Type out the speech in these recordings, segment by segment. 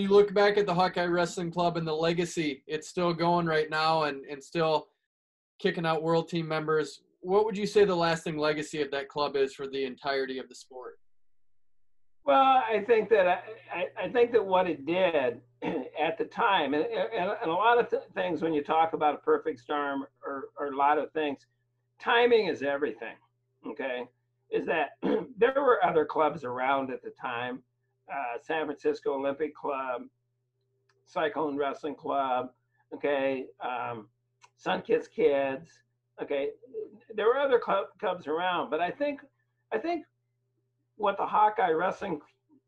you look back at the Hawkeye Wrestling Club and the legacy, it's still going right now and, and still kicking out world team members. What would you say the lasting legacy of that club is for the entirety of the sport? Well, I think that I, I think that what it did at the time, and, and, and a lot of th- things when you talk about a perfect storm or, or a lot of things, timing is everything. Okay, is that there were other clubs around at the time, uh, San Francisco Olympic Club, Cyclone Wrestling Club, okay, um, Sunkist Kids, okay. There were other club, clubs around, but I think I think what the Hawkeye Wrestling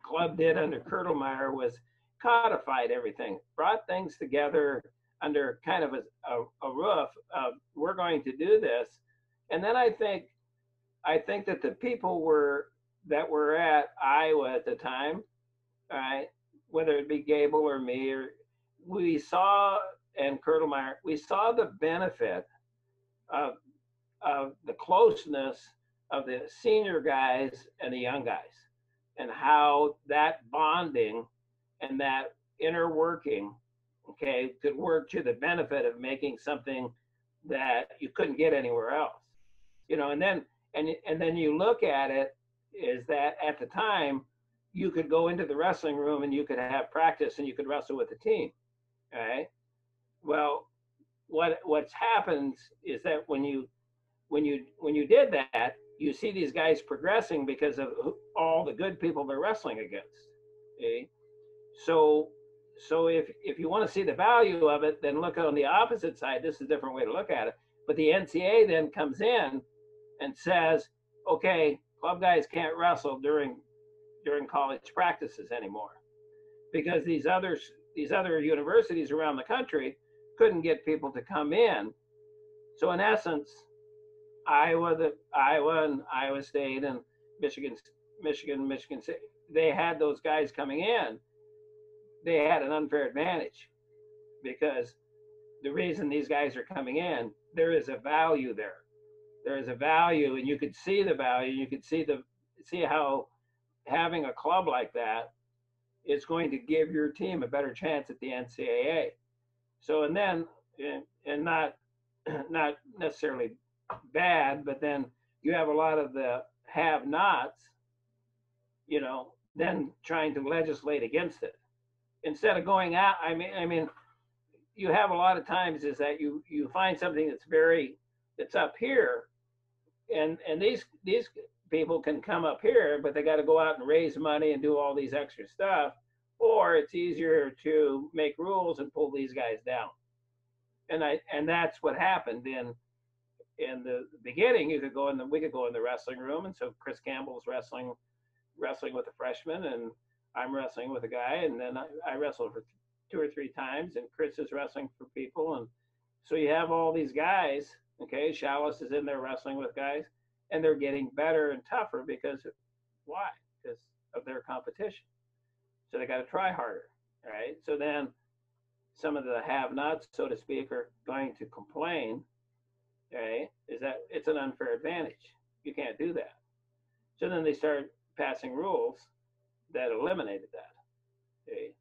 Club did under Kurdelmeier was codified everything, brought things together under kind of a, a, a roof of we're going to do this. And then I think I think that the people were that were at Iowa at the time, right, whether it be Gable or me, or we saw and Kurdelmeier, we saw the benefit of of the closeness of the senior guys and the young guys and how that bonding and that inner working okay could work to the benefit of making something that you couldn't get anywhere else. You know and then and and then you look at it is that at the time you could go into the wrestling room and you could have practice and you could wrestle with the team right well what what's happens is that when you when you when you did that you see these guys progressing because of all the good people they're wrestling against. Okay? So, so if if you want to see the value of it, then look on the opposite side. This is a different way to look at it. But the NCA then comes in and says, okay, club guys can't wrestle during during college practices anymore because these others these other universities around the country couldn't get people to come in. So in essence, Iowa, the Iowa and Iowa State and Michigan, Michigan, Michigan State, they had those guys coming in. They had an unfair advantage because the reason these guys are coming in, there is a value there. There is a value, and you could see the value. You could see the see how having a club like that is going to give your team a better chance at the NCAA. So, and then, and not not necessarily bad, but then you have a lot of the have nots, you know, then trying to legislate against it. Instead of going out, I mean, I mean, you have a lot of times is that you you find something that's very that's up here, and and these these people can come up here, but they got to go out and raise money and do all these extra stuff, or it's easier to make rules and pull these guys down. And I and that's what happened in in the beginning, you could go in the we could go in the wrestling room, and so Chris Campbell's wrestling wrestling with a freshman, and I'm wrestling with a guy, and then I, I wrestled for two or three times, and Chris is wrestling for people, and so you have all these guys. Okay, Chalice is in there wrestling with guys, and they're getting better and tougher because why? Because of their competition. So they got to try harder, right? So then some of the have-nots, so to speak, are going to complain okay, is that it's an unfair advantage. You can't do that. So then they start passing rules that eliminated that, okay,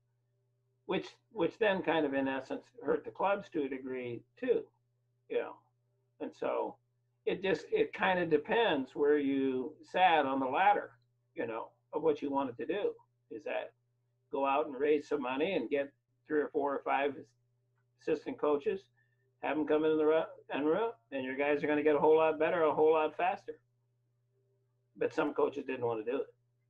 which which then kind of in essence hurt the clubs to a degree too, you know, and so it just it kind of depends where you sat on the ladder, you know, of what you wanted to do. Is that go out and raise some money and get three or four or five assistant coaches have them come in the and run, and your guys are going to get a whole lot better, a whole lot faster. But some coaches didn't want to do it.